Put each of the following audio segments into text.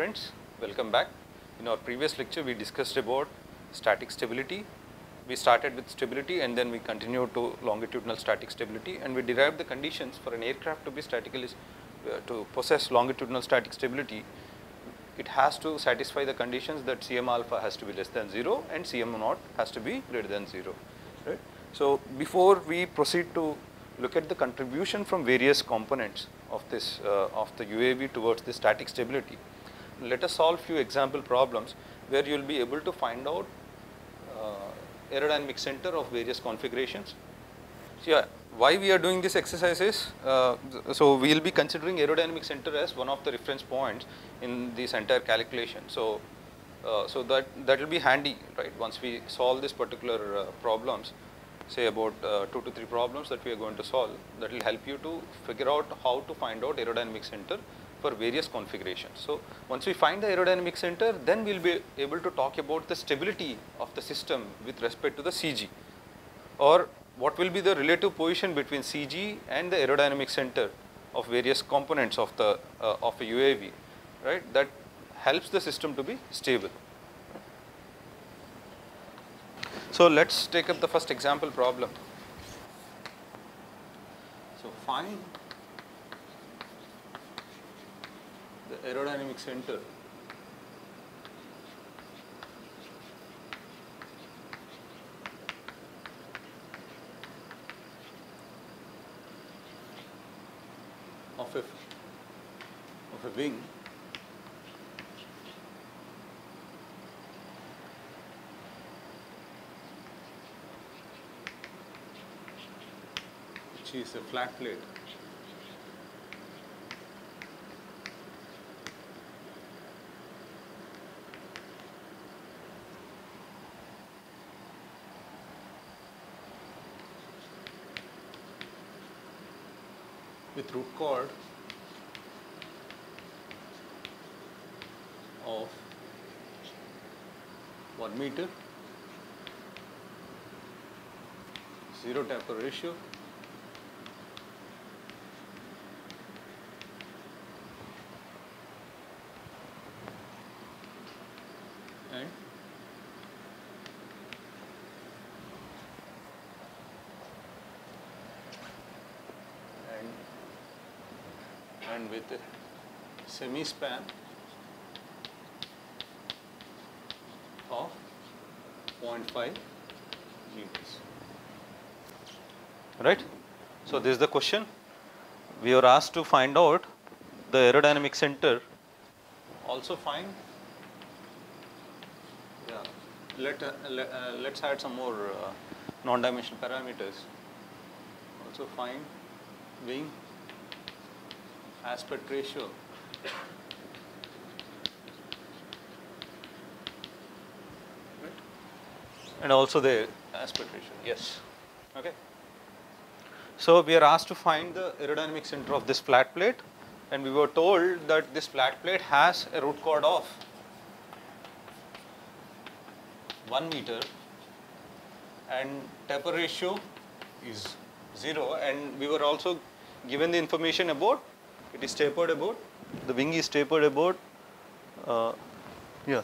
friends, welcome back. In our previous lecture we discussed about static stability. We started with stability and then we continued to longitudinal static stability and we derived the conditions for an aircraft to be statically, uh, to possess longitudinal static stability. It has to satisfy the conditions that Cm alpha has to be less than 0 and Cm naught has to be greater than 0. Right? So, before we proceed to look at the contribution from various components of this uh, of the UAV towards the static stability, let us solve few example problems where you will be able to find out uh, aerodynamic center of various configurations. So, yeah, why we are doing this exercise is, uh, so we will be considering aerodynamic center as one of the reference points in this entire calculation. So, uh, so that that will be handy, right? Once we solve this particular uh, problems, say about uh, two to three problems that we are going to solve, that will help you to figure out how to find out aerodynamic center for various configurations. So, once we find the aerodynamic center, then we will be able to talk about the stability of the system with respect to the CG or what will be the relative position between CG and the aerodynamic center of various components of the uh, of a UAV, right? That helps the system to be stable. So let's take up the first example problem. So find aerodynamic center. Of a of a wing. Which is a flat plate root chord of 1 meter, 0 taper ratio, and and and with a semi span of 0.5 meters. Right? So, this is the question. We are asked to find out the aerodynamic center. Also find, yeah, let, uh, let, uh, let's add some more uh, non-dimensional parameters. Also find wing aspect ratio and also the aspect ratio yes. Okay. So we are asked to find the aerodynamic center of this flat plate and we were told that this flat plate has a root chord of 1 meter and taper ratio is 0 and we were also given the information about it is tapered about the wing is tapered about uh, yeah.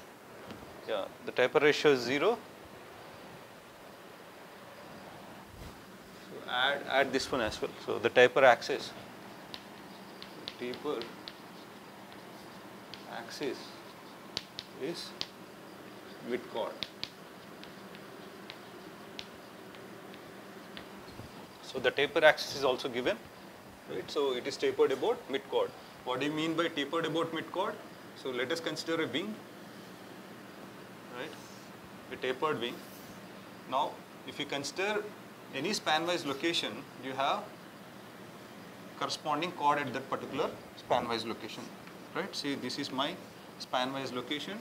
Yeah the taper ratio is 0 so add add this one as well. So the taper axis. Taper axis is mid chord so the taper axis is also given right? So it is tapered about mid chord. What do you mean by tapered about mid chord? So let us consider a wing, right? A tapered wing. Now, if you consider any span-wise location, you have corresponding chord at that particular span-wise location, right? Say this is my span-wise location,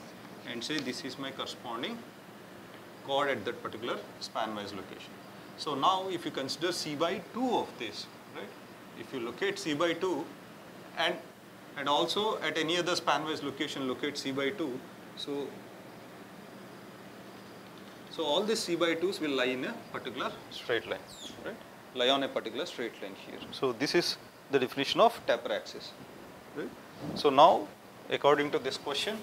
and say this is my corresponding chord at that particular span-wise location. So now, if you consider c by 2 of this, right? if you locate C by 2 and and also at any other span-wise location locate C by 2. So, so all these C by 2s will lie in a particular straight line, right? Lie on a particular straight line here. So this is the definition of taper axis, right? So now according to this question.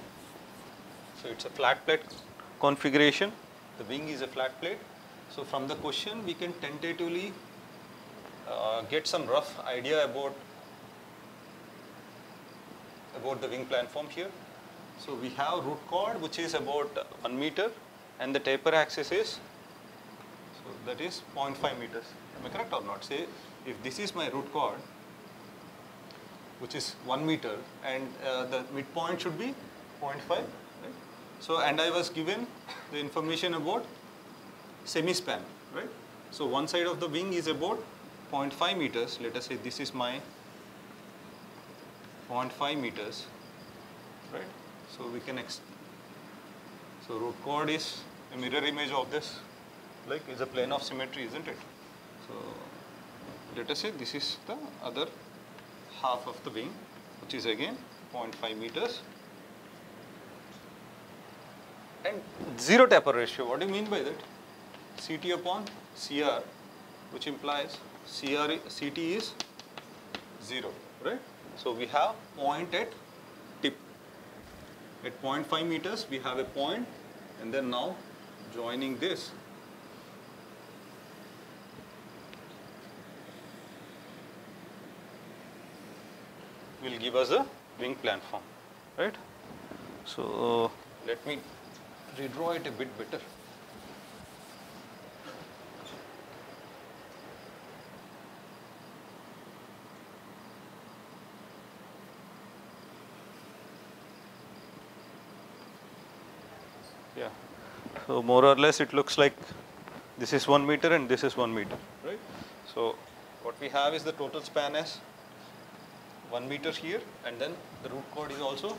So it's a flat plate configuration. The wing is a flat plate. So from the question we can tentatively uh, get some rough idea about about the wing planform here. So we have root chord which is about 1 meter and the taper axis is so that is 0.5 meters. Am I correct or not? Say if this is my root chord which is 1 meter and uh, the midpoint should be 0.5 right? So and I was given the information about semi-span right. So one side of the wing is about 0.5 meters let us say this is my 0.5 meters right. So we can so root chord is a mirror image of this like is a plane of symmetry isn't it. So let us say this is the other half of the wing which is again 0.5 meters and zero taper ratio what do you mean by that CT upon CR which implies CR CT is 0 right so we have point at tip at 0.5 meters we have a point and then now joining this will give us a wing planform, right? So uh, let me redraw it a bit better. Yeah. So more or less it looks like this is 1 meter and this is 1 meter, right? So what we have is the total span as 1 meter here and then the root chord is also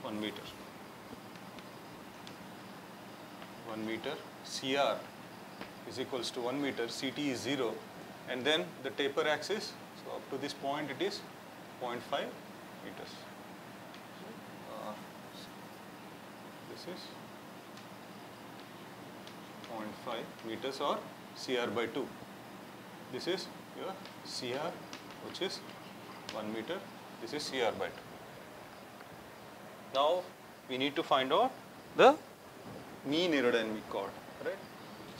1 meter. 1 meter CR is equals to 1 meter, CT is 0 and then the taper axis, so up to this point it is 0.5 meters. Uh, this is 0.5 meters or CR by 2. This is your CR which is 1 meter, this is CR by 2. Now we need to find out the mean aerodynamic chord, right.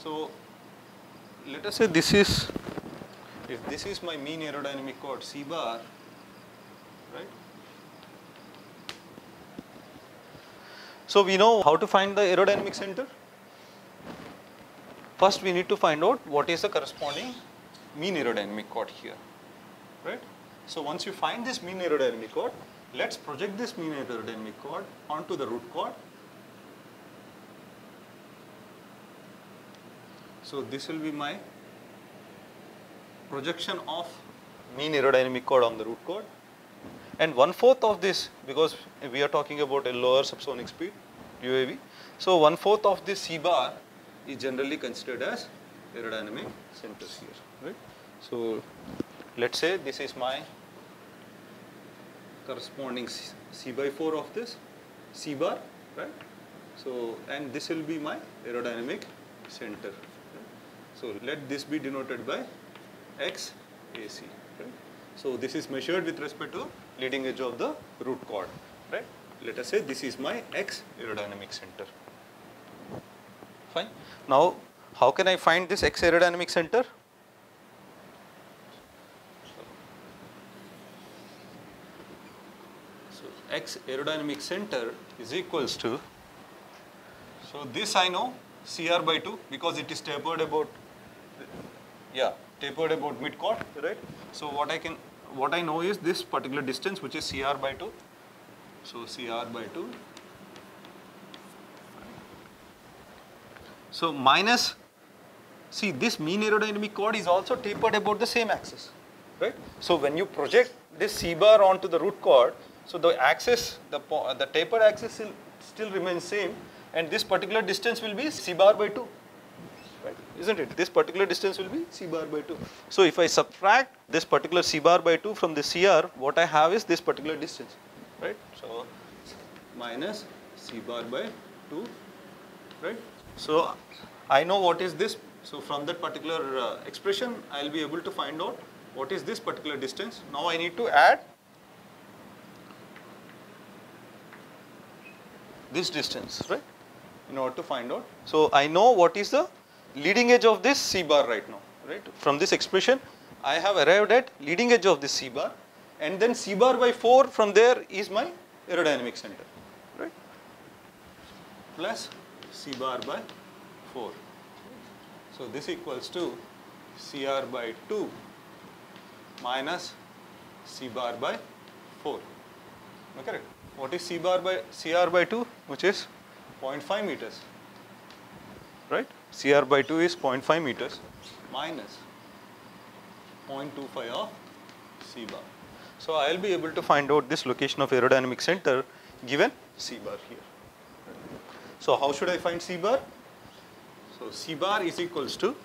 So let us say this is, if this is my mean aerodynamic chord C bar, right. So we know how to find the aerodynamic center. First we need to find out what is the corresponding mean aerodynamic chord here, right. So once you find this mean aerodynamic chord, let's project this mean aerodynamic chord onto the root chord. So this will be my projection of mean aerodynamic chord on the root chord and one fourth of this because we are talking about a lower subsonic speed UAV. So one fourth of this C bar is generally considered as aerodynamic centers here, right. So let's say this is my corresponding C by 4 of this C bar, right. So, and this will be my aerodynamic center. Right? So, let this be denoted by X AC. Right? So, this is measured with respect to leading edge of the root chord. Right? Let us say this is my X aerodynamic center. Fine. Now, how can I find this X aerodynamic center? So, x aerodynamic center is equals to, so this I know CR by 2 because it is tapered about, yeah, tapered about mid chord, right? So what I can, what I know is this particular distance which is CR by 2. So CR by 2. So minus, see this mean aerodynamic chord is also tapered about the same axis, right? So when you project this C bar onto the root chord, so the axis, the, uh, the tapered axis still, still remains same and this particular distance will be C bar by 2, right, isn't it? This particular distance will be C bar by 2. So if I subtract this particular C bar by 2 from the CR, what I have is this particular distance, right. So minus C bar by 2, right. So I know what is this. So from that particular uh, expression, I will be able to find out what is this particular distance. Now I need to add this distance, right? In order to find out. So I know what is the leading edge of this C bar right now, right? From this expression, I have arrived at leading edge of this C bar and then C bar by 4 from there is my aerodynamic center, right? Plus C bar by 4. So this equals to CR by 2 minus C bar by 4. Am I correct? What is C bar by CR by 2? Which is 0.5 meters. Right? CR by 2 is 0.5 meters minus 0.25 of C bar. So I will be able to find out this location of aerodynamic center given C bar here. So how should I find C bar? So C bar is equals to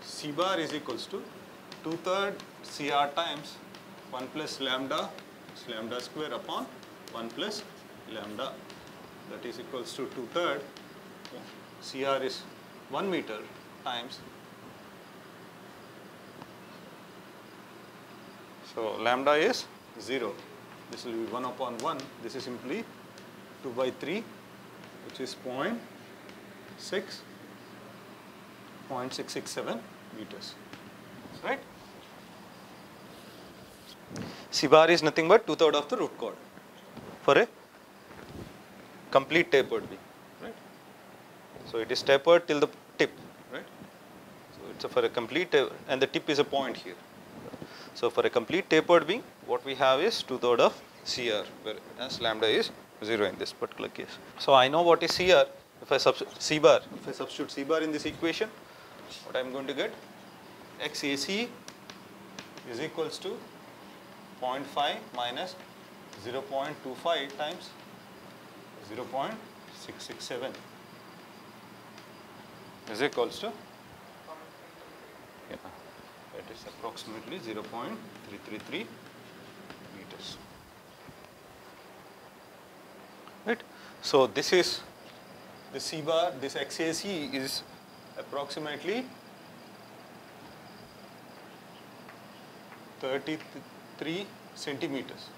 C bar is equals to 2 third CR times 1 plus lambda lambda square upon 1 plus lambda. That is equals to 2 third CR is 1 meter times. So lambda is 0 this will be 1 upon 1 this is simply 2 by 3 which is 0.6 0.667 meters right C bar is nothing but two third of the root chord for a complete tapered beam, right? So it is tapered till the tip, right? So it's a for a complete and the tip is a point here. So for a complete tapered beam, what we have is two third of CR, whereas lambda is zero in this particular case. So I know what is CR. If I substitute C bar, if I substitute C bar in this equation, what I am going to get? XAC is equals to 0.5 minus 0.25 times 0.667 is equals to yeah, that is approximately 0.333 meters. Right. So this is the C bar, this XAC is approximately 33 centimeters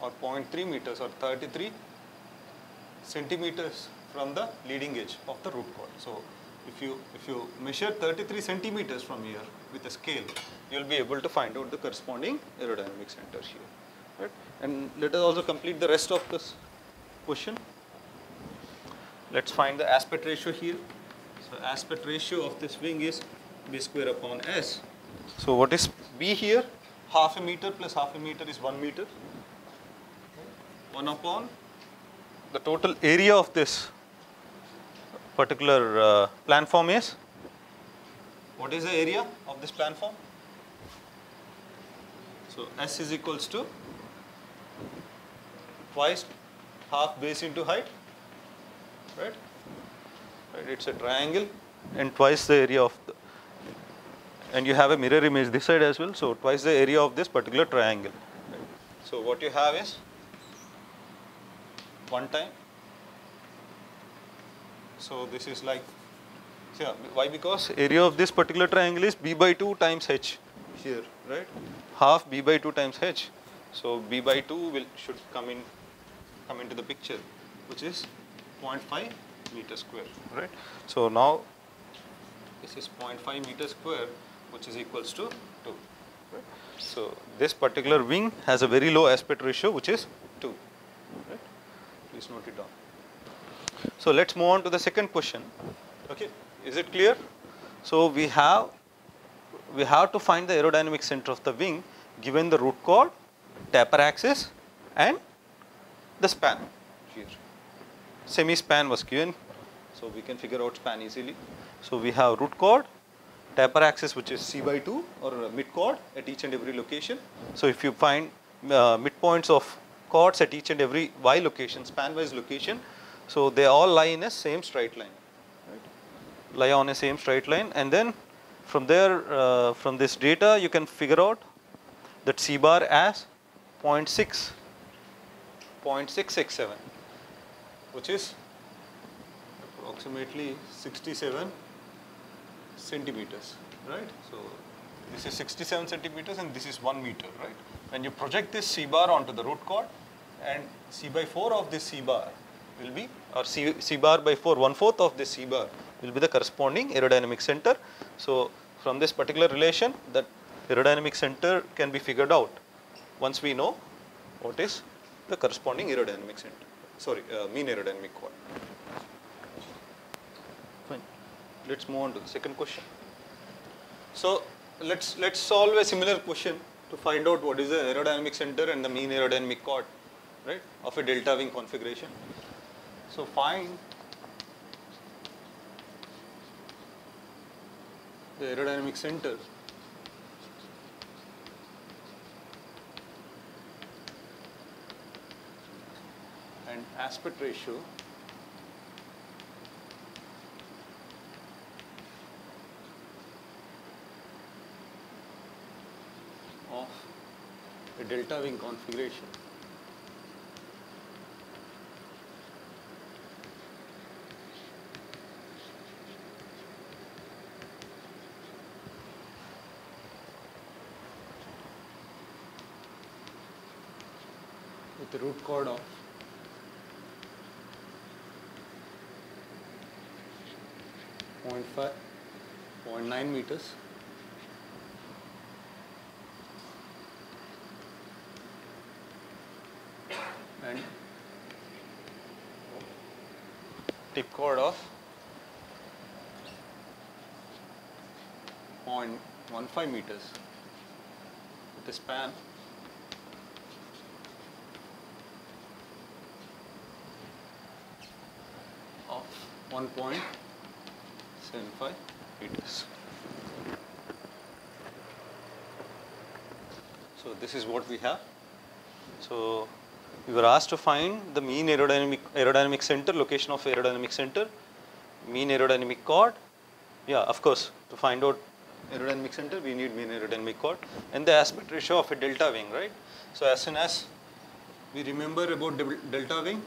or 0.3 meters or 33 centimeters from the leading edge of the root chord. So if you if you measure 33 centimeters from here with a scale, you will be able to find out the corresponding aerodynamic center here. Right? And let us also complete the rest of this question. Let's find the aspect ratio here. So aspect ratio of this wing is b square upon s. So what is b here? Half a meter plus half a meter is 1 meter. 1 upon the total area of this particular uh, planform is? What is the area of this planform? So S is equals to twice half base into height, right? right? It's a triangle and twice the area of the, and you have a mirror image this side as well, so twice the area of this particular triangle. Right? So what you have is one time. So this is like, yeah, why? Because area of this particular triangle is b by 2 times h here, right? Half b by 2 times h. So b by 2 will should come in, come into the picture, which is 0.5 meter square, right? So now this is 0.5 meter square, which is equals to 2. Right? So this particular wing has a very low aspect ratio, which is 2. Right? Please note it down. So let's move on to the second question. Okay, is it clear? So we have we have to find the aerodynamic center of the wing given the root chord, taper axis, and the span. Semi span was given, so we can figure out span easily. So we have root chord, taper axis which is c by 2 or mid chord at each and every location. So if you find uh, midpoints of chords at each and every y location, span wise location. So they all lie in a same straight line, right? lie on a same straight line and then from there uh, from this data you can figure out that C bar as 0.6, 0.667 which is approximately 67 centimeters, right? So this is 67 centimeters and this is 1 meter, right? When you project this C bar onto the root chord, and c by 4 of this c bar will be or c, c bar by 4 one fourth of this c bar will be the corresponding aerodynamic center. So, from this particular relation that aerodynamic center can be figured out once we know what is the corresponding aerodynamic center sorry uh, mean aerodynamic chord. Fine. Let us move on to the second question. So, let us let us solve a similar question to find out what is the aerodynamic center and the mean aerodynamic chord right of a delta wing configuration. So, find the aerodynamic center and aspect ratio of a delta wing configuration. with the root chord of point five, point nine meters. and tip chord of 0.15 meters with a span of 1.75 meters. So this is what we have. So we were asked to find the mean aerodynamic aerodynamic center, location of aerodynamic center, mean aerodynamic chord. Yeah, of course, to find out aerodynamic center, we need mean aerodynamic chord and the aspect ratio of a delta wing, right? So as soon as we remember about delta wing,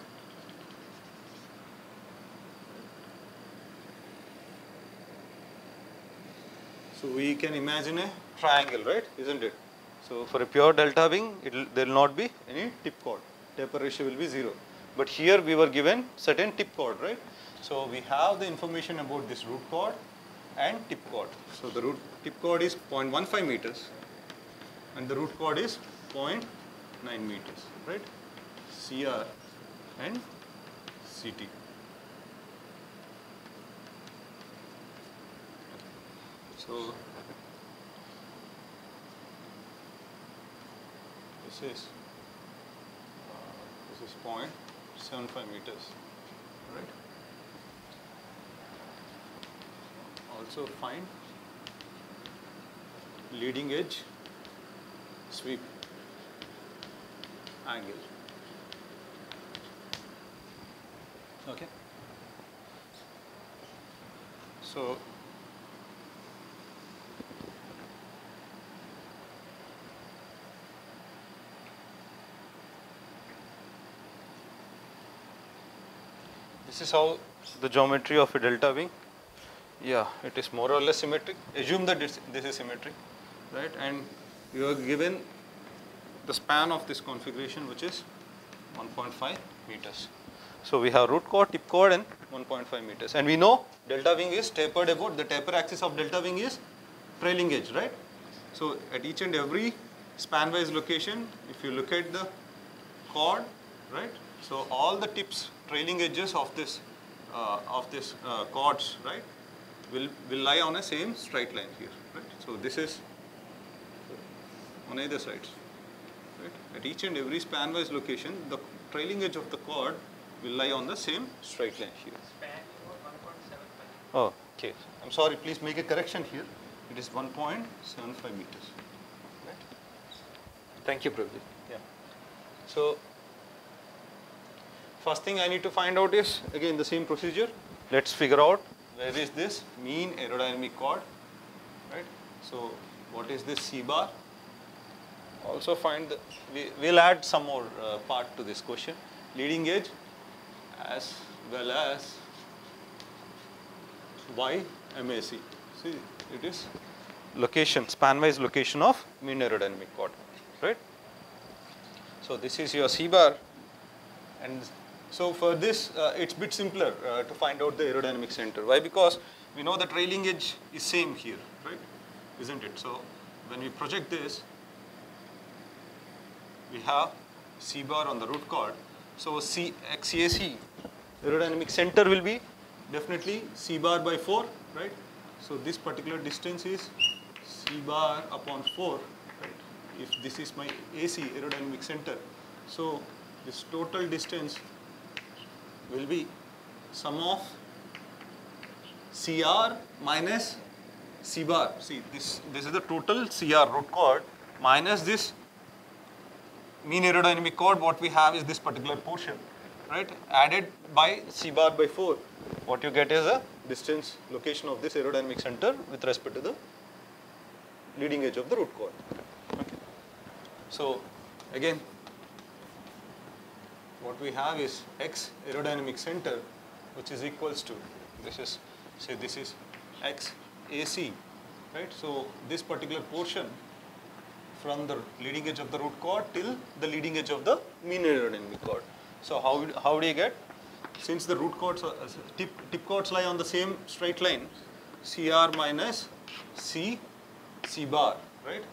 so we can imagine a triangle, right? Isn't it? So for a pure delta wing, there will not be any tip chord. Taper ratio will be zero. But here we were given certain tip chord, right? So we have the information about this root chord and tip chord. So the root tip chord is 0.15 meters and the root chord is 0.9 meters, right? CR and CT. So this? Is uh, this is 0.75 meters, right? Also find leading edge. Sweep. Angle. Okay. So this is how the geometry of a delta wing yeah it is more or less symmetric. Assume that this, this is symmetric right? And you are given the span of this configuration which is 1.5 meters. So we have root chord tip chord and 1.5 meters. And we know delta wing is tapered about the taper axis of delta wing is trailing edge right? So at each and every span wise location if you look at the chord right? So all the tips trailing edges of this uh, of this uh, chords right will will lie on a same straight line here right? So this is on either sides right? At each and every span wise location the trailing edge of the chord will lie on the same straight line here. Span over 1.75. oh okay. I'm sorry please make a correction here. It is 1.75 meters. Right thank you Prabhjit. yeah. So first thing i need to find out is again the same procedure. Let's figure out where is this mean aerodynamic chord right? So what is this c bar? Also find the, we will add some more uh, part to this question. Leading edge as well as y mac see it is location span wise location of mean aerodynamic chord right? So this is your c bar And so for this, uh, it's bit simpler uh, to find out the aerodynamic center. Why? Because we know the trailing edge is same here, right? Isn't it? So when we project this, we have C bar on the root chord. So C XAC aerodynamic center will be definitely C bar by 4, right? So this particular distance is C bar upon 4, right? If this is my AC aerodynamic center. So this total distance will be sum of CR minus C bar. See this, this is the total CR root chord minus this mean aerodynamic chord what we have is this particular portion right added by c bar by 4 what you get is a distance location of this aerodynamic center with respect to the leading edge of the root chord okay. so again what we have is x aerodynamic center which is equals to this is say this is x ac right so this particular portion from the leading edge of the root chord till the leading edge of the mean aerodynamic chord. So how, how do you get? Since the root chords, tip, tip chords lie on the same straight line, CR minus C, C bar, right,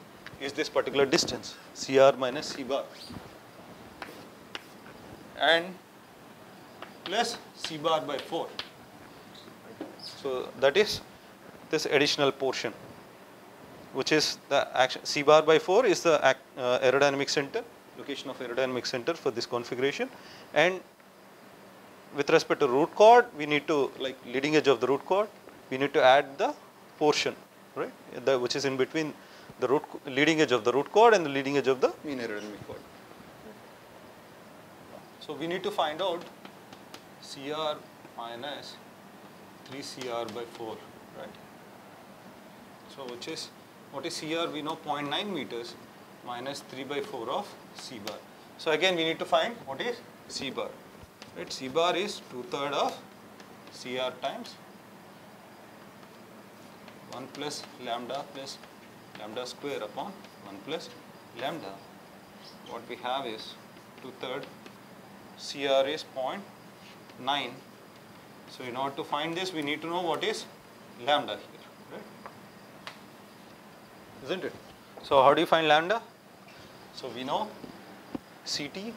is this particular distance, CR minus C bar. And plus C bar by 4. So that is this additional portion which is the action C bar by 4 is the uh, aerodynamic center, location of aerodynamic center for this configuration. And with respect to root chord, we need to like leading edge of the root chord, we need to add the portion, right, the, which is in between the root leading edge of the root chord and the leading edge of the mean aerodynamic chord. So we need to find out CR minus 3CR by 4, right. So which is what is CR? We know 0.9 meters minus 3 by 4 of C bar. So again we need to find what is C bar. Right? C bar is 2 third of CR times 1 plus lambda plus lambda square upon 1 plus lambda. What we have is 2 third CR is 0.9. So in order to find this we need to know what is lambda here, right? Isn't it? So how do you find lambda? So we know CT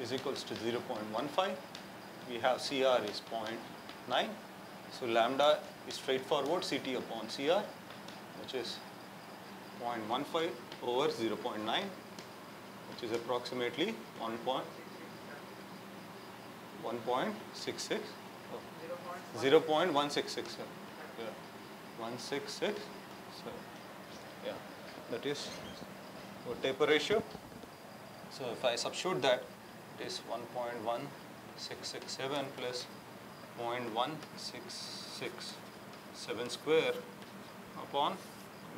is equals to 0.15. We have CR is 0.9. So lambda is straightforward CT upon CR which is 0.15 over 0.9 which is approximately 1 point, 1.66 oh, 0.166 yeah. 166 so yeah, that is our taper ratio. So if I substitute that, it is 1.1667 plus 0.1667 square upon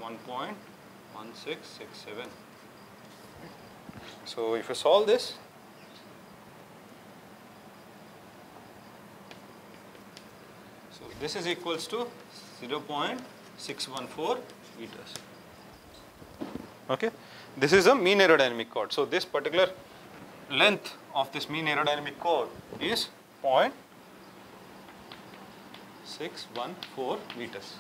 1.1667. So if you solve this, so this is equals to 0.614 meters. Okay. This is a mean aerodynamic chord. So this particular length of this mean aerodynamic chord is 0.614 meters.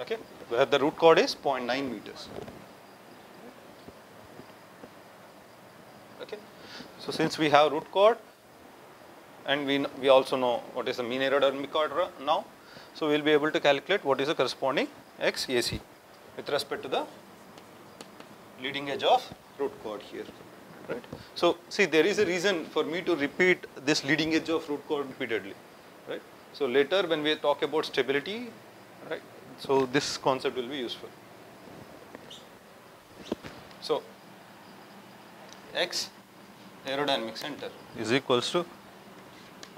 Okay. Where the root chord is 0.9 meters. Okay. So since we have root chord and we, we also know what is the mean aerodynamic chord now. So we will be able to calculate what is the corresponding XAC with respect to the leading edge of root chord here right. So see there is a reason for me to repeat this leading edge of root chord repeatedly right. So later when we talk about stability right so this concept will be useful. So x aerodynamic center is equals to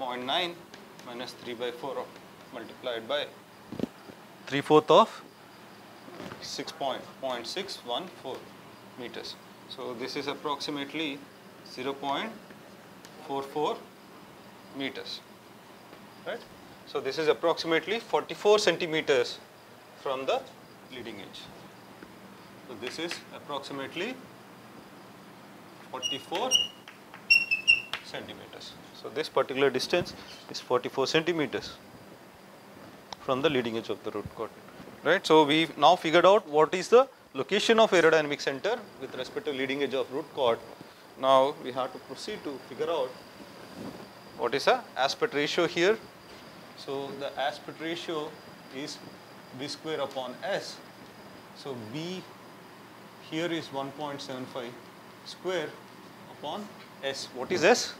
0.9 minus 3 by 4 multiplied by 3 fourth of 6.614 meters. So this is approximately 0.44 meters, right? So this is approximately 44 centimeters from the leading edge. So this is approximately 44 centimeters. So, this particular distance is 44 centimeters from the leading edge of the root chord, right. So, we now figured out what is the location of aerodynamic center with respect to leading edge of root chord. Now, we have to proceed to figure out what is the aspect ratio here. So, the aspect ratio is b square upon s. So, b here is 1.75 square upon s. What is s?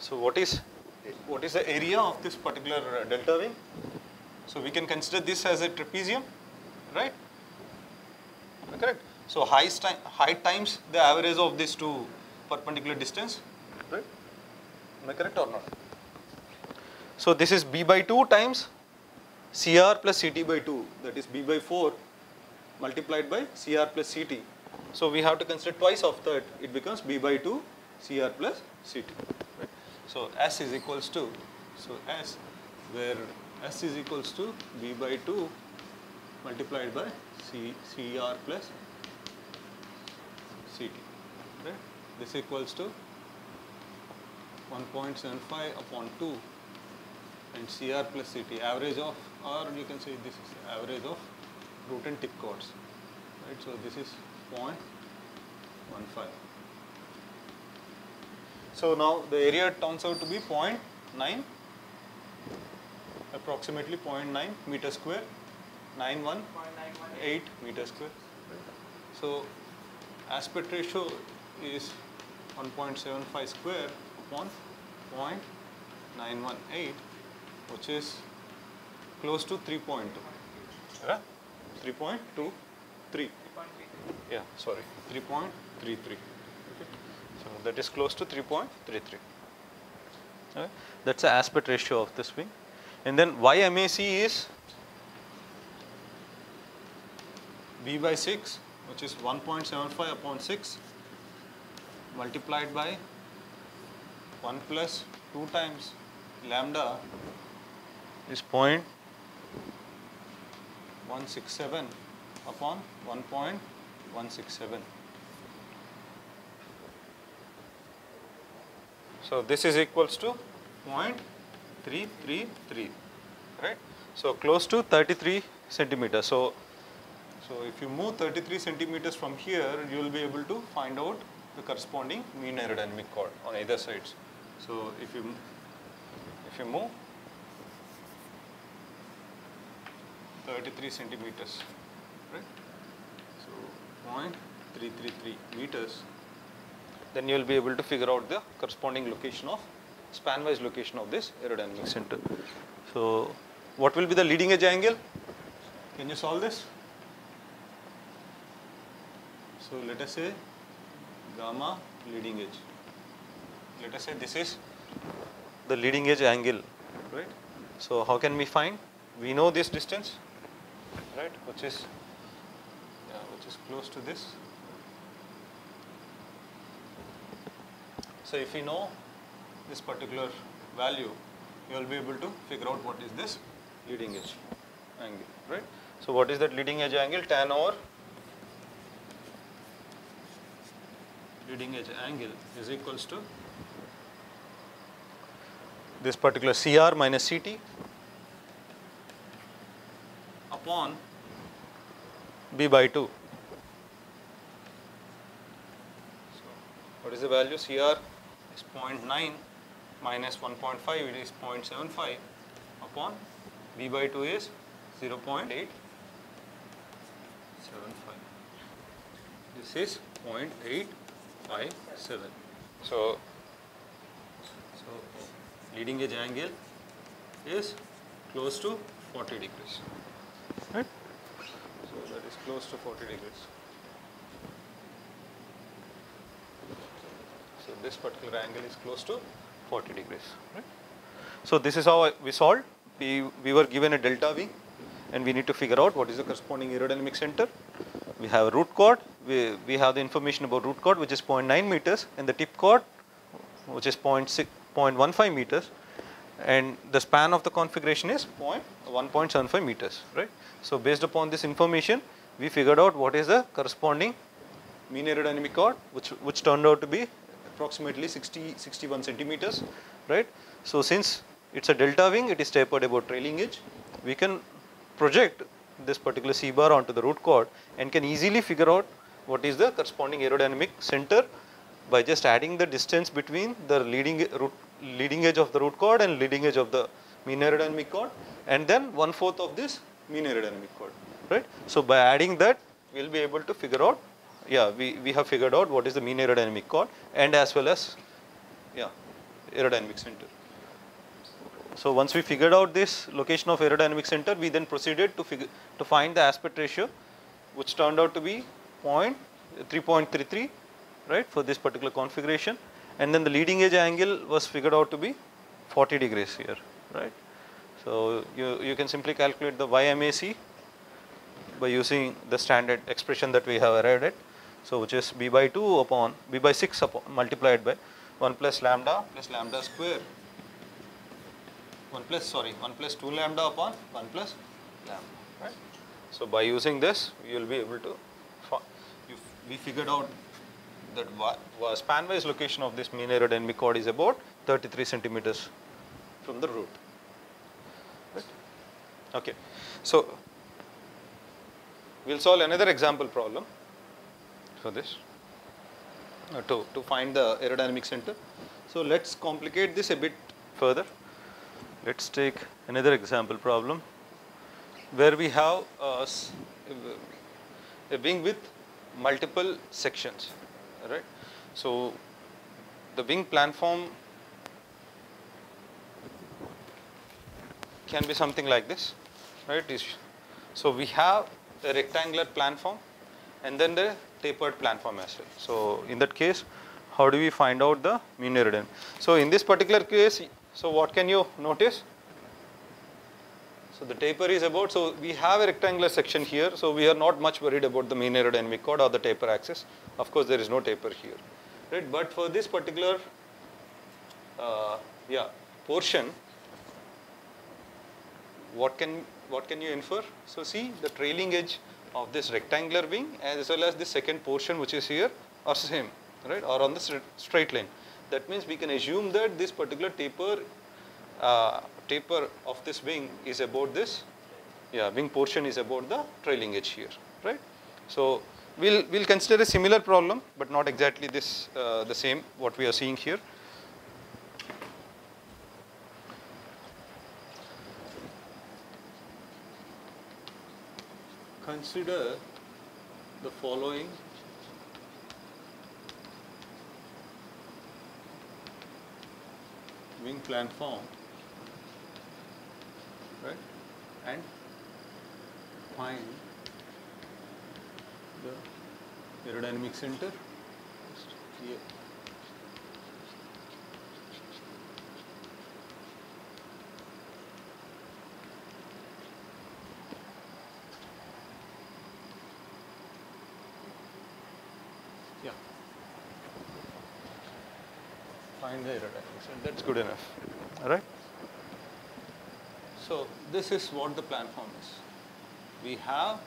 So, what is what is the area of this particular uh, delta wing? So, we can consider this as a trapezium, right? Correct. So, height, time, height times the average of these two perpendicular distance, right? Am I correct or not? So, this is b by 2 times Cr plus Ct by 2 that is b by 4 multiplied by Cr plus Ct. So, we have to consider twice of that it becomes b by 2 Cr plus Ct. So, S is equals to, so S where S is equals to b by 2 multiplied by C, Cr plus Ct. Right? This equals to 1.75 upon 2 and Cr plus Ct average of or you can say this is average of root and tip chords right so this is 0.15 so now the area turns out to be 0.9 approximately 0.9 meter square 918 meter square so aspect ratio is 1.75 square upon 0.918 which is close to 3.2 right? 3.23 yeah sorry 3.33 okay. so that is close to 3.33 okay. that's the aspect ratio of this wing and then YMAC is B by 6 which is 1.75 upon 6 multiplied by 1 plus 2 times lambda is 0.167 upon 1.167. So, this is equals to 0.333 right. So, close to 33 centimeters. So, so if you move 33 centimeters from here you will be able to find out the corresponding mean aerodynamic chord on either sides. So, if you if you move 33 centimeters, right? So 0.333 meters. Then you will be able to figure out the corresponding location of span-wise location of this aerodynamic center. So what will be the leading edge angle? Can you solve this? So let us say gamma leading edge. Let us say this is the leading edge angle, right? So how can we find? We know this distance, right which is yeah, which is close to this so if we know this particular value you will be able to figure out what is this leading edge angle right so what is that leading edge angle tan over leading edge angle is equals to this particular CR minus CT upon b by 2. So, what is the value? CR is 0.9 minus 1.5, it is 0.75 upon b by 2 is 0.875. This is 0.857. So, so leading edge angle is close to 40 degrees right. So that is close to 40 degrees. So this particular angle is close to 40 degrees. Right. So this is how we solved. We, we were given a delta V and we need to figure out what is the corresponding aerodynamic center. We have a root chord, we, we have the information about root chord which is 0.9 meters and the tip chord which is 0.6, 0.15 meters and the span of the configuration is 1.75 meters, right. So based upon this information, we figured out what is the corresponding mean aerodynamic chord which, which turned out to be approximately 60, 61 centimeters, right. So, since it is a delta wing, it is tapered about trailing edge, we can project this particular C bar onto the root chord and can easily figure out what is the corresponding aerodynamic center by just adding the distance between the leading root, leading edge of the root chord and leading edge of the mean aerodynamic chord and then one fourth of this mean aerodynamic chord, right. So, by adding that we will be able to figure out, yeah, we, we have figured out what is the mean aerodynamic chord and as well as, yeah, aerodynamic center. So, once we figured out this location of aerodynamic center, we then proceeded to figure, to find the aspect ratio which turned out to be point 3.33 right for this particular configuration and then the leading edge angle was figured out to be 40 degrees here right. So, you, you can simply calculate the YMAC by using the standard expression that we have arrived at. So, which is b by 2 upon b by 6 upon multiplied by 1 plus lambda plus lambda square 1 plus sorry 1 plus 2 lambda upon 1 plus lambda right. So, by using this you will be able to we figured out that span wise location of this mean error aerodynamic chord is about 33 centimeters from the root. Right. Okay. So, we will solve another example problem for this uh, to, to find the aerodynamic center. So, let us complicate this a bit further. Let us take another example problem where we have a, a wing with multiple sections, right. So, the wing planform can be something like this, right. So, we have a rectangular planform and then the tapered planform as. So, in that case how do we find out the mean aerodynamic? So, in this particular case, so what can you notice? So, the taper is about, so we have a rectangular section here, so we are not much worried about the mean aerodynamic chord or the taper axis. Of course, there is no taper here, right? But for this particular, uh, yeah, portion, what can what can you infer? So, see the trailing edge of this rectangular wing as well as the second portion which is here are same, right, or on the straight line. That means we can assume that this particular taper uh, taper of this wing is about this, yeah, wing portion is about the trailing edge here, right. So, we'll we'll consider a similar problem, but not exactly this uh, the same what we are seeing here. Consider the following. Wing planform right? And find the aerodynamic center. Here find the center that's good enough all right so, this is what the planform is. We have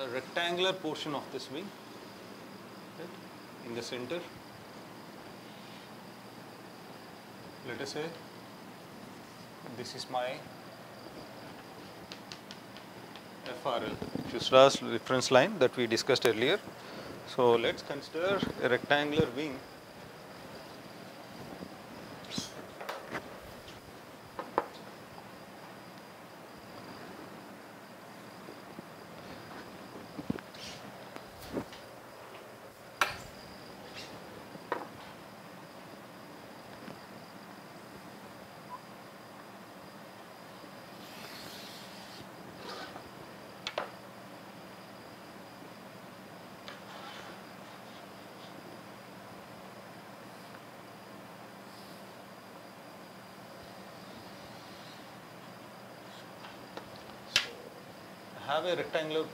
a rectangular portion of this wing right, in the center. Let us say this is my FRL, fuselage reference line that we discussed earlier. So, let us consider a rectangular wing have a rectangular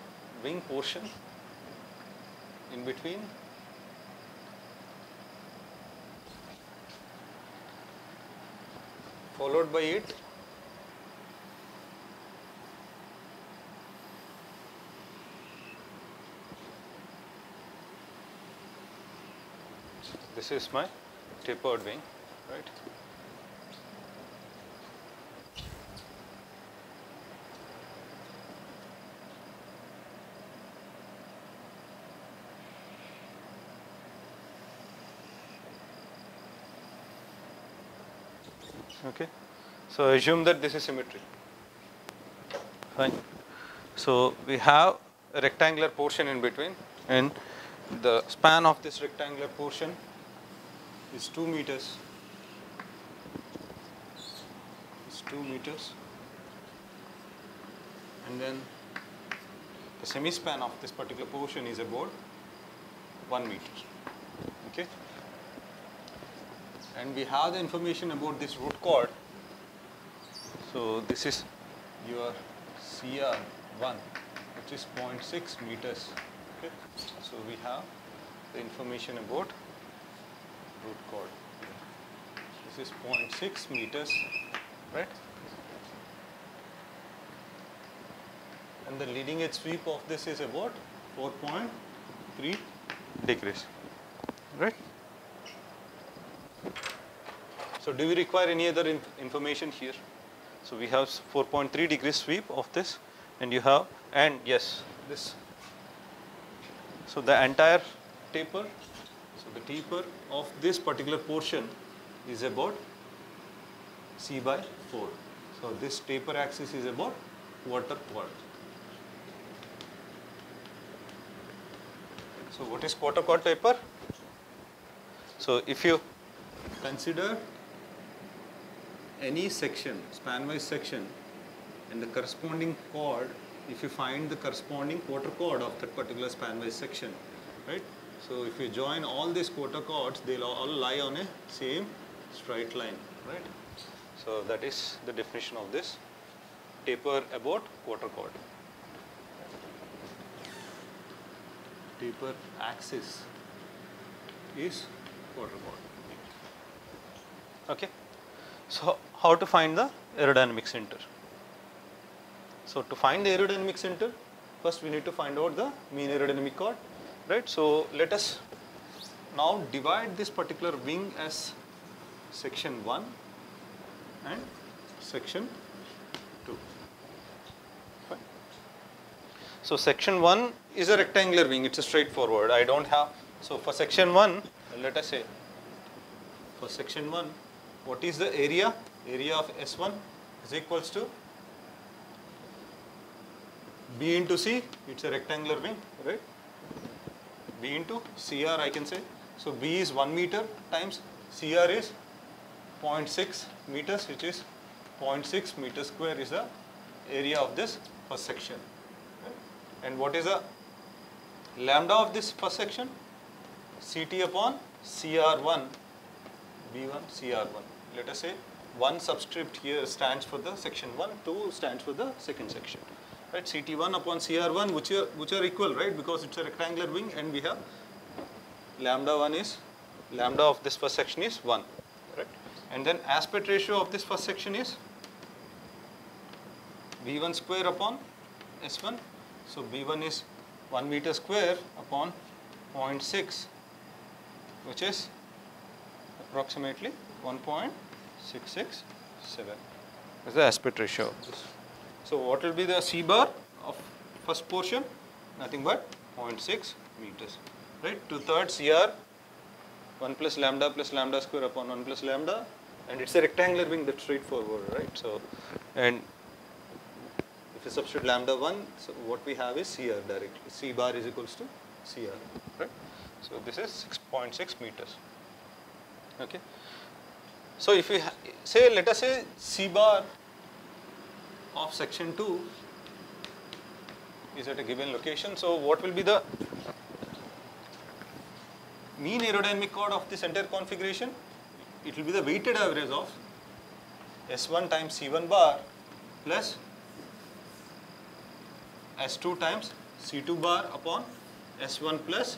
wing portion in between. Followed by it. This is my tapered wing right? Okay. So assume that this is symmetric. Fine. So we have a rectangular portion in between and the span of this rectangular portion is 2 meters. Is 2 meters. And then the semi span of this particular portion is about 1 meter. Okay and we have the information about this root chord. So this is your CR1 which is 0.6 meters. Okay. So we have the information about root chord. This is 0.6 meters, right? And the leading edge sweep of this is about 4.3 degrees, right? So do we require any other inf information here? So we have 4.3 degree sweep of this and you have and yes this. So the entire taper so the taper of this particular portion is about c by 4 so this taper axis is about quarter chord so what is quarter chord taper? So if you consider any section, span-wise section, and the corresponding chord, if you find the corresponding quarter chord of that particular span-wise section, right? So if you join all these quarter chords, they'll all lie on a same straight line, right? So that is the definition of this taper about quarter chord. Taper axis is quarter chord. Okay. So, how to find the aerodynamic center? So, to find the aerodynamic center, first we need to find out the mean aerodynamic chord, right. So, let us now divide this particular wing as section 1 and section 2. Fine. So, section 1 is a rectangular wing, it is a straightforward, I do not have, so for section 1, let us say, for section 1, what is the area? Area of S1 is equals to B into C, it's a rectangular wing, right? B into CR I can say. So B is 1 meter times CR is 0.6 meters which is 0.6 meter square is the area of this first section. Right? And what is the lambda of this first section? CT upon CR1 B1 CR1 let us say one subscript here stands for the section 1, 2 stands for the second section. Right, CT1 upon CR1 which are, which are equal, right, because it's a rectangular wing and we have lambda 1 is, lambda of this first section is 1, right. And then aspect ratio of this first section is B1 square upon S1. So B1 is 1 meter square upon 0.6 which is approximately 1.667 is the aspect ratio. So what will be the C bar of first portion? Nothing but 0.6 meters, right? Two thirds CR 1 plus lambda plus lambda square upon 1 plus lambda and it's a rectangular wing that's straightforward, right? So, and if you substitute lambda 1, so what we have is CR directly. C bar is equals to CR, right? So this is 6.6 meters, okay? So if we say let us say C bar of section 2 is at a given location. So what will be the mean aerodynamic chord of this entire configuration? It will be the weighted average of S1 times C1 bar plus S2 times C2 bar upon S1 plus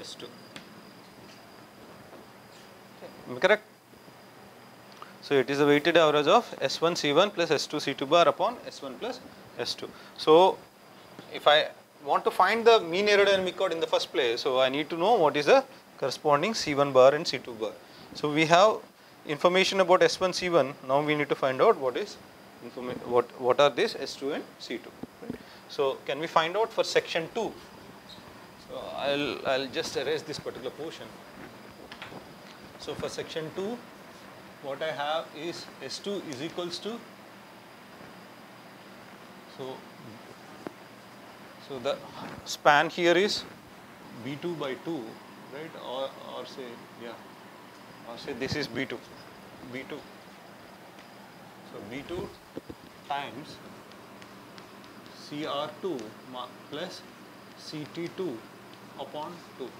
S2. Am I correct? So it is the weighted average of S1 C1 plus S2 C2 bar upon S1 plus S2. So if I want to find the mean aerodynamic chord in the first place, so I need to know what is the corresponding C1 bar and C2 bar. So we have information about S1, C1. Now we need to find out what is what what are these S2 and C2. Right? So can we find out for section 2? So I'll I'll just erase this particular portion. So for section 2, what I have is S2 is equals to so so the span here is B2 by 2, right? Or, or say, yeah, or say this is B2, B2. So B2 times CR2 plus CT2 upon 2. right?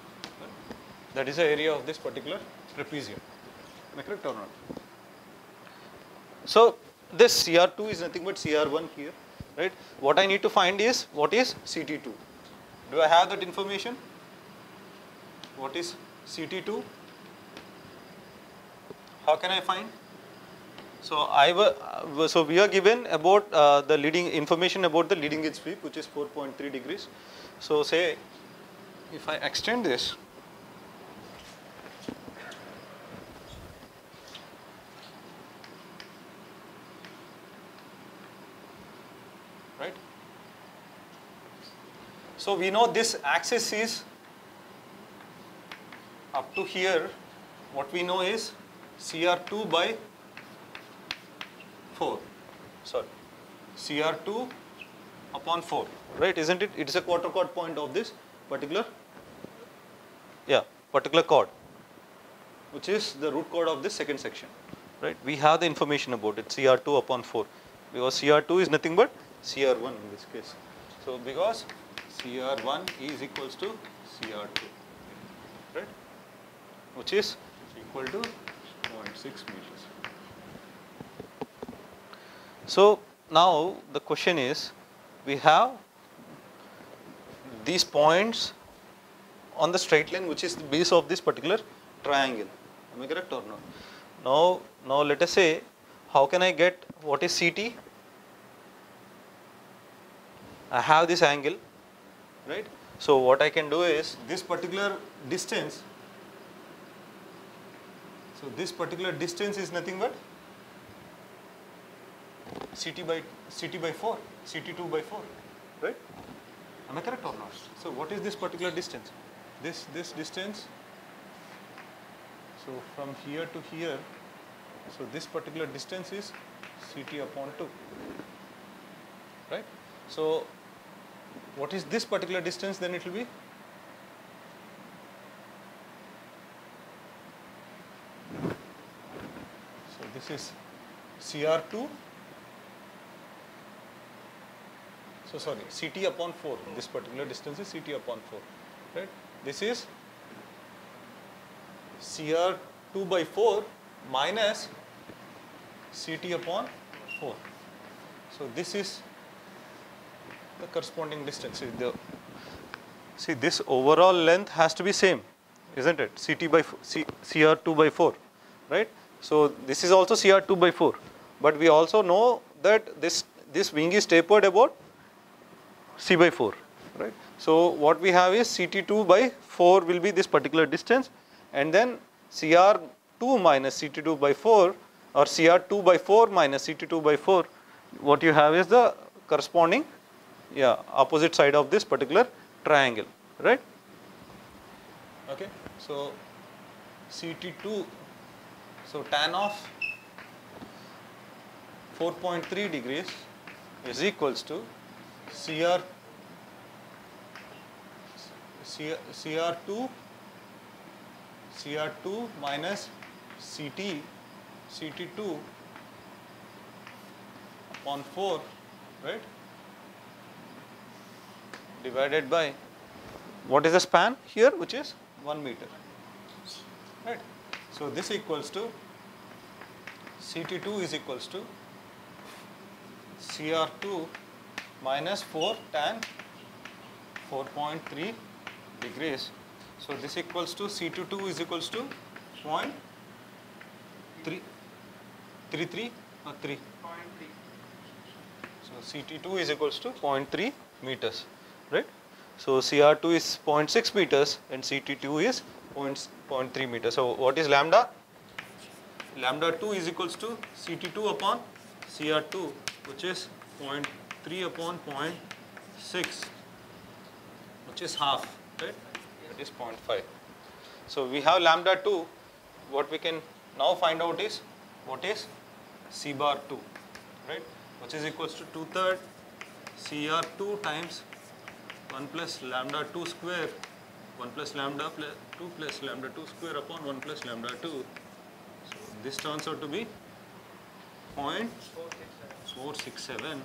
That is the area of this particular trapezium. Am I correct or not? So this CR2 is nothing but CR1 here, right? What I need to find is what is CT2. Do I have that information? What is CT2? How can I find? So I uh, so we are given about uh, the leading information about the leading edge sweep, which is 4.3 degrees. So say if I extend this, right? So we know this axis is up to here. What we know is CR2 by 4. Sorry, CR2 upon 4. Right? Isn't it? It is a quarter chord point of this particular, yeah, particular chord, which is the root chord of this second section. Right? We have the information about it. CR2 upon 4, because CR2 is nothing but CR1 in this case. So because CR1 is equals to CR2, right? Which is equal to 0.6 meters. So now the question is, we have these points on the straight line which is the base of this particular triangle. Am I correct or not? Now, now let us say, how can I get what is CT? I have this angle, right? So what I can do is this particular distance. So this particular distance is nothing but CT by CT by 4, CT2 by 4, right? Am I correct or not? So what is this particular distance? This this distance. So from here to here, so this particular distance is CT upon 2, right? So what is this particular distance? Then it will be so this is CR2 So sorry, CT upon 4. This particular distance is CT upon 4. Right? This is CR2 by 4 minus CT upon 4. So this is the corresponding distance. See, see this overall length has to be same, isn't it? CT by C, CR2 by 4, right? So this is also CR2 by 4, but we also know that this this wing is tapered about C by 4, right. So what we have is CT2 by 4 will be this particular distance and then CR2 minus CT2 by 4 or CR2 by 4 minus CT2 by 4, what you have is the corresponding yeah, opposite side of this particular triangle, right. Okay. So CT2, so tan of 4.3 degrees is equals to CR CR2 CR2 minus CT CT2 upon 4 right divided by what is the span here which is 1 meter right so this equals to CT2 is equals to CR2 minus 4 tan 4.3 degrees. So this equals to C22 is equals to 0.3 33 or 3. So CT2 is equals to 0.3 meters, right? So CR2 is 0.6 meters and CT2 is 0.3 meters. So what is lambda? Lambda 2 is equals to CT2 upon CR2 which is 0.3 upon 0.6 which is half, right? That is 0.5. So we have lambda 2. What we can now find out is what is C bar 2, right? Which is equals to 2 third CR2 times 1 plus lambda 2 square 1 plus lambda plus 2 plus lambda 2 square upon 1 plus lambda 2. So this turns out to be 0.467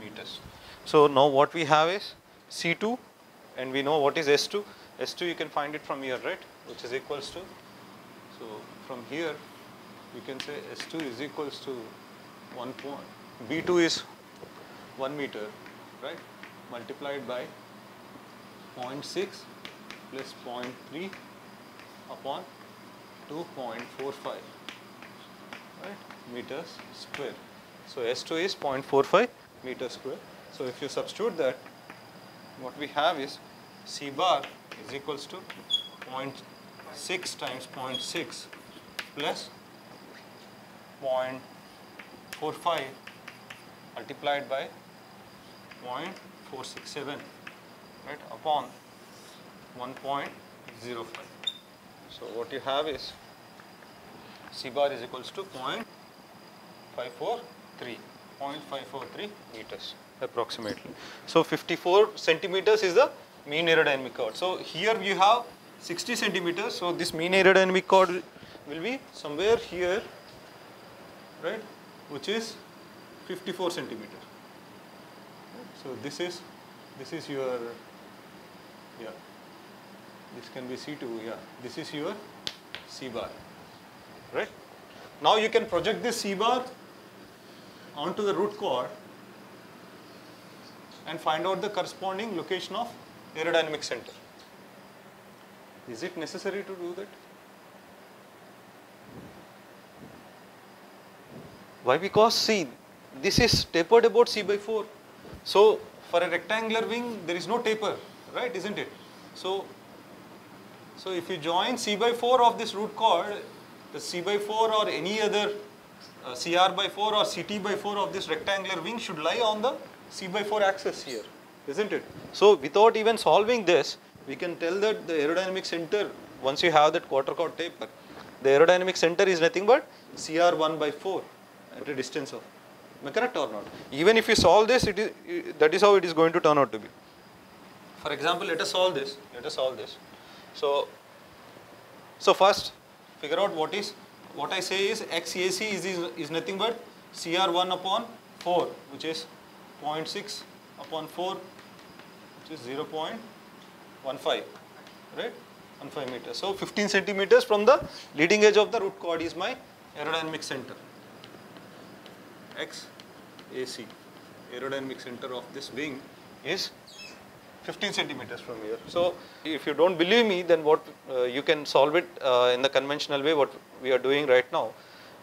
meters. So now what we have is C2 and we know what is S2. S2 you can find it from here, right? Which is equals to, so from here we can say S2 is equals to 1 point, B2 is 1 meter, right? Multiplied by 0.6 plus 0.3 upon 2.45 right meters square. So S2 is 0.45 meter square. So if you substitute that what we have is C bar is equals to 0.6 times 0.6 plus 0.45 multiplied by 0.467 right upon 1.05. So what you have is C bar is equals to 0.543, 0.543 meters approximately. So 54 centimeters is the mean aerodynamic chord. So here you have 60 centimeters. So this mean aerodynamic chord will be somewhere here, right, which is 54 centimeter. So this is this is your yeah. This can be C2. Yeah. This is your C bar right. Now you can project this C bar onto the root chord and find out the corresponding location of aerodynamic center. Is it necessary to do that? Why? Because see, this is tapered about C by 4. So for a rectangular wing, there is no taper, right? Isn't it? So, so if you join C by 4 of this root chord, the C by 4 or any other uh, CR by 4 or CT by 4 of this rectangular wing should lie on the C by 4 axis here, isn't it? So without even solving this, we can tell that the aerodynamic center, once you have that quarter chord taper, the aerodynamic center is nothing but CR1 by 4 at a distance of, correct or not? Even if you solve this, it is, that is how it is going to turn out to be. For example, let us solve this, let us solve this. So, so first figure out what is what I say is XAC is, is, is nothing but CR1 upon 4 which is 0.6 upon 4 which is 0.15 right 15 meters. So 15 centimeters from the leading edge of the root chord is my aerodynamic center XAC aerodynamic center of this wing is 15 centimeters from here. So if you don't believe me, then what uh, you can solve it uh, in the conventional way. What we are doing right now,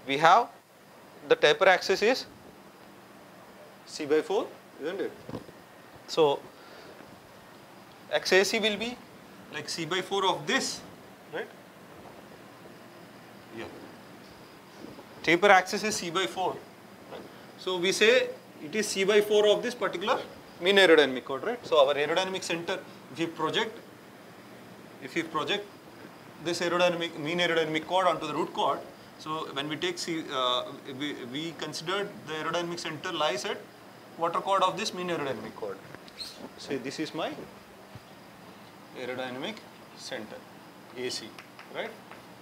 we have the taper axis is c by 4, isn't it? So XAC will be like c by 4 of this, right? Yeah. Taper axis is c by 4. So we say it is c by 4 of this particular mean aerodynamic chord, right? So our aerodynamic center, if we project, if we project this aerodynamic mean aerodynamic chord onto the root chord, so when we take C, uh, we, we considered the aerodynamic center lies at quarter chord of this mean aerodynamic chord. Say this is my aerodynamic center, AC, right?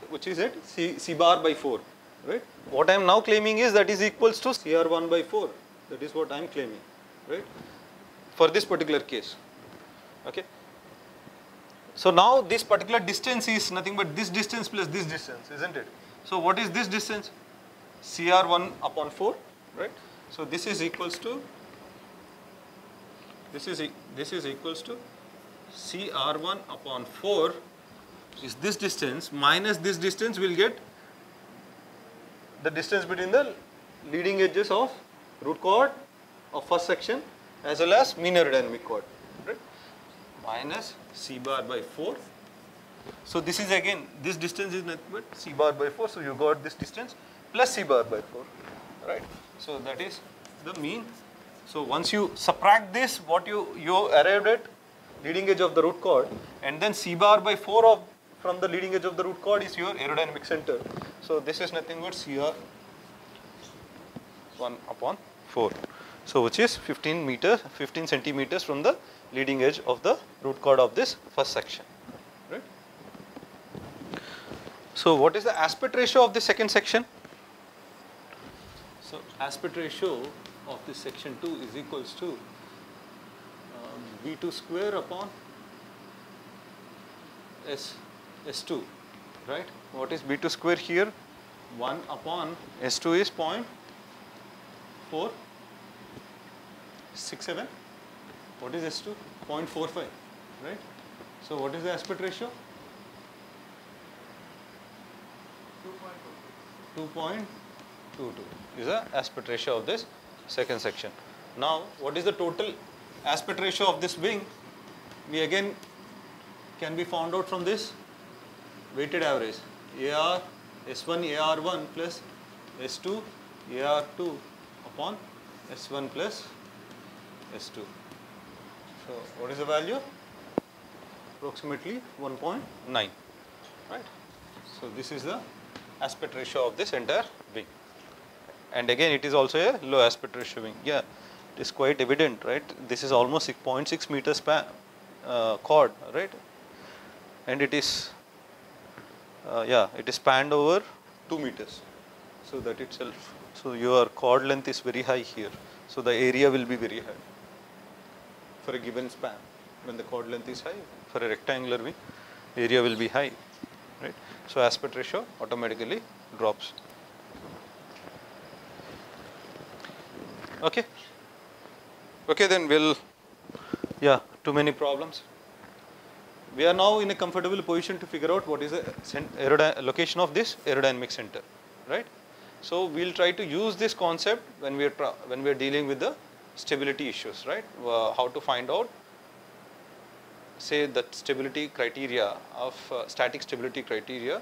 Which is at C, C bar by 4, right? What I am now claiming is that is equals to CR1 by 4. That is what I am claiming, right? for this particular case. Okay. So now this particular distance is nothing but this distance plus this distance, isn't it? So what is this distance? CR1 upon 4, right? So this is equals to this is this is equals to CR1 upon 4 is this distance minus this distance will get the distance between the leading edges of root chord of first section as well as mean aerodynamic chord. Right? minus c bar by 4. So this is again, this distance is nothing but c bar by 4. So you got this distance plus c bar by 4, right? So that is the mean. So once you subtract this, what you, you arrived at leading edge of the root chord and then c bar by 4 of from the leading edge of the root chord is your aerodynamic center. So this is nothing but CR 1 upon 4. So which is 15 meters, 15 centimeters from the leading edge of the root chord of this first section. Right? So what is the aspect ratio of the second section? So aspect ratio of this section 2 is equals to um, B2 square upon S, S2, right? What is B2 square here? 1 upon S2 is 0.467. What is S2? 0.45, right? So what is the aspect ratio? 2.22 is the aspect ratio of this second section. Now, what is the total aspect ratio of this wing? We again can be found out from this weighted average AR S1 AR1 plus S2 AR2 upon S1 plus S2. So, what is the value? Approximately 1.9, right? So, this is the aspect ratio of this entire wing. And again, it is also a low aspect ratio wing. Yeah, it is quite evident, right? This is almost 0.6 meter span uh, chord, right? And it is, uh, yeah, it is spanned over 2 meters. So that itself, so your chord length is very high here. So the area will be very high for a given span. When the chord length is high, for a rectangular wing, area will be high, right? So aspect ratio automatically drops. Okay. Okay, then we'll, yeah, too many problems. We are now in a comfortable position to figure out what is the location of this aerodynamic center, right? So we'll try to use this concept when we are when we are dealing with the stability issues, right? Uh, how to find out, say, the stability criteria of uh, static stability criteria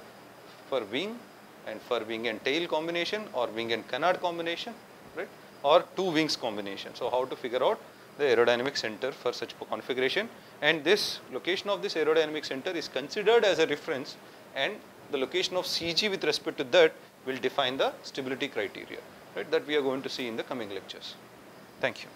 for wing and for wing and tail combination or wing and canard combination, right? Or two wings combination. So how to figure out the aerodynamic center for such configuration and this location of this aerodynamic center is considered as a reference and the location of CG with respect to that will define the stability criteria, right? That we are going to see in the coming lectures. Thank you.